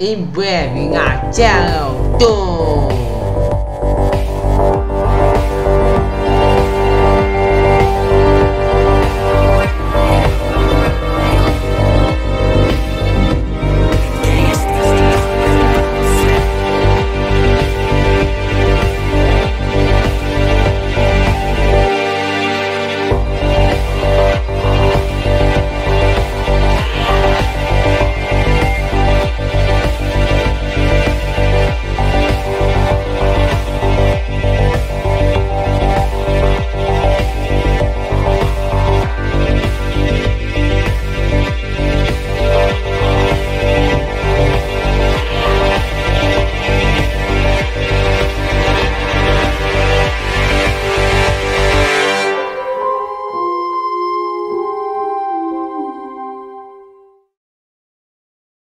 em breve na tela. Tum.